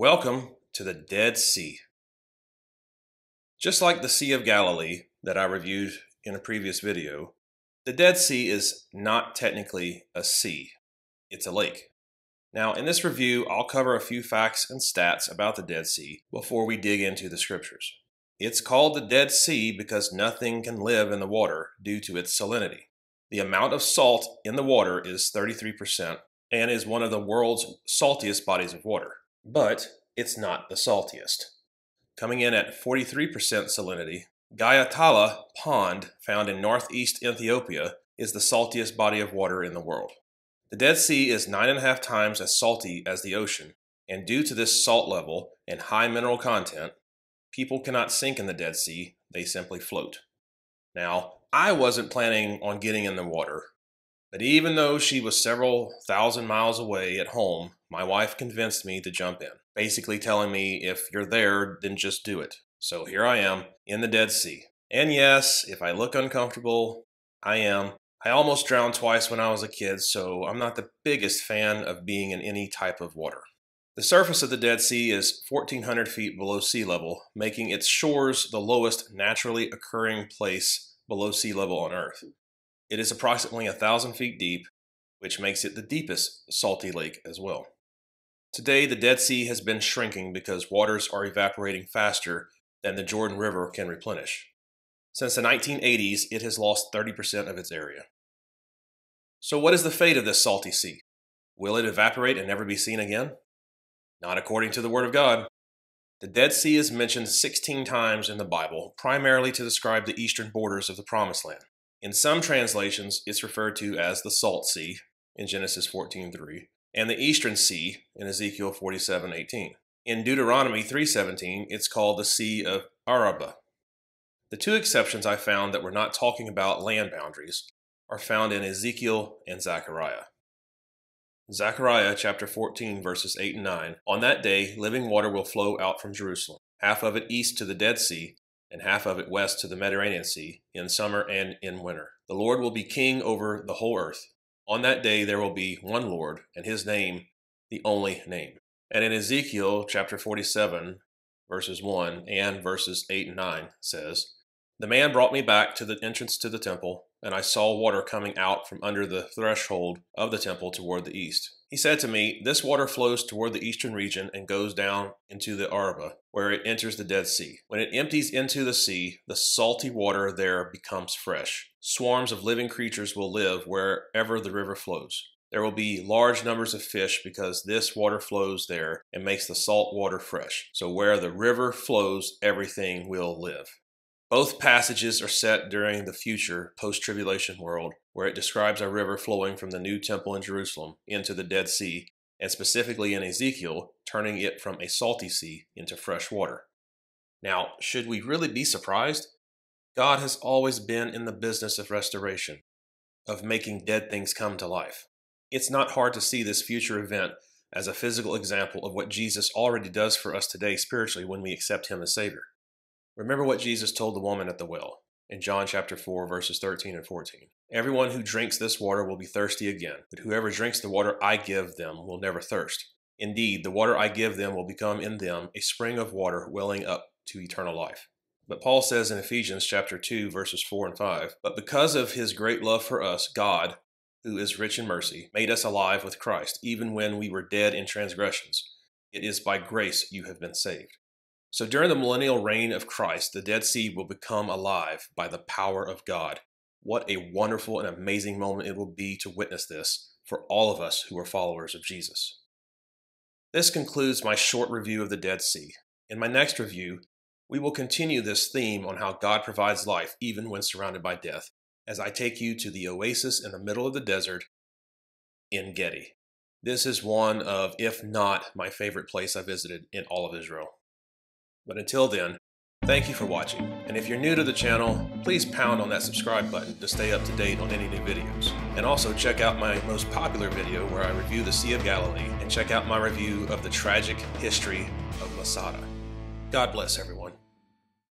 Welcome to the Dead Sea. Just like the Sea of Galilee that I reviewed in a previous video, the Dead Sea is not technically a sea, it's a lake. Now, in this review, I'll cover a few facts and stats about the Dead Sea before we dig into the scriptures. It's called the Dead Sea because nothing can live in the water due to its salinity. The amount of salt in the water is 33% and is one of the world's saltiest bodies of water. But it's not the saltiest. Coming in at 43% salinity, Gayatala Pond, found in northeast Ethiopia, is the saltiest body of water in the world. The Dead Sea is nine and a half times as salty as the ocean, and due to this salt level and high mineral content, people cannot sink in the Dead Sea, they simply float. Now, I wasn't planning on getting in the water, but even though she was several thousand miles away at home, my wife convinced me to jump in, basically telling me if you're there, then just do it. So here I am in the Dead Sea. And yes, if I look uncomfortable, I am. I almost drowned twice when I was a kid, so I'm not the biggest fan of being in any type of water. The surface of the Dead Sea is 1,400 feet below sea level, making its shores the lowest naturally occurring place below sea level on Earth. It is approximately 1,000 feet deep, which makes it the deepest salty lake as well. Today, the Dead Sea has been shrinking because waters are evaporating faster than the Jordan River can replenish. Since the 1980s, it has lost 30% of its area. So, what is the fate of this salty sea? Will it evaporate and never be seen again? Not according to the Word of God. The Dead Sea is mentioned 16 times in the Bible, primarily to describe the eastern borders of the Promised Land. In some translations, it's referred to as the Salt Sea in Genesis 14:3, and the Eastern Sea in Ezekiel 47:18. In Deuteronomy 3:17, it's called the Sea of Arabah. The two exceptions I found that were not talking about land boundaries are found in Ezekiel and Zechariah. Zechariah chapter 14 verses 8 and 9. On that day living water will flow out from Jerusalem, half of it east to the Dead Sea, and half of it west to the Mediterranean Sea, in summer and in winter. The Lord will be king over the whole earth. On that day there will be one Lord, and his name the only name. And in Ezekiel chapter 47, verses 1 and verses 8 and 9 says, The man brought me back to the entrance to the temple, and I saw water coming out from under the threshold of the temple toward the east. He said to me, This water flows toward the eastern region and goes down into the Arabah, where it enters the Dead Sea. When it empties into the sea, the salty water there becomes fresh. Swarms of living creatures will live wherever the river flows. There will be large numbers of fish because this water flows there and makes the salt water fresh. So where the river flows, everything will live. Both passages are set during the future post tribulation world, where it describes a river flowing from the new temple in Jerusalem into the Dead Sea, and specifically in Ezekiel, turning it from a salty sea into fresh water. Now, should we really be surprised? God has always been in the business of restoration, of making dead things come to life. It's not hard to see this future event as a physical example of what Jesus already does for us today spiritually when we accept Him as Savior. Remember what Jesus told the woman at the well in John chapter 4, verses 13 and 14. Everyone who drinks this water will be thirsty again, but whoever drinks the water I give them will never thirst. Indeed, the water I give them will become in them a spring of water welling up to eternal life. But Paul says in Ephesians chapter 2 verses 4 and 5, "But because of his great love for us, God, who is rich in mercy, made us alive with Christ, even when we were dead in transgressions. It is by grace you have been saved." So during the millennial reign of Christ, the Dead Sea will become alive by the power of God. What a wonderful and amazing moment it will be to witness this for all of us who are followers of Jesus. This concludes my short review of the Dead Sea. In my next review, we will continue this theme on how God provides life even when surrounded by death, as I take you to the oasis in the middle of the desert Ein Gedi. This is one of, if not my favorite place I visited in all of Israel. But until then, thank you for watching. And if you're new to the channel, please pound on that subscribe button to stay up to date on any new videos. And also check out my most popular video where I review the Sea of Galilee and check out my review of the tragic history of Masada. God bless everyone.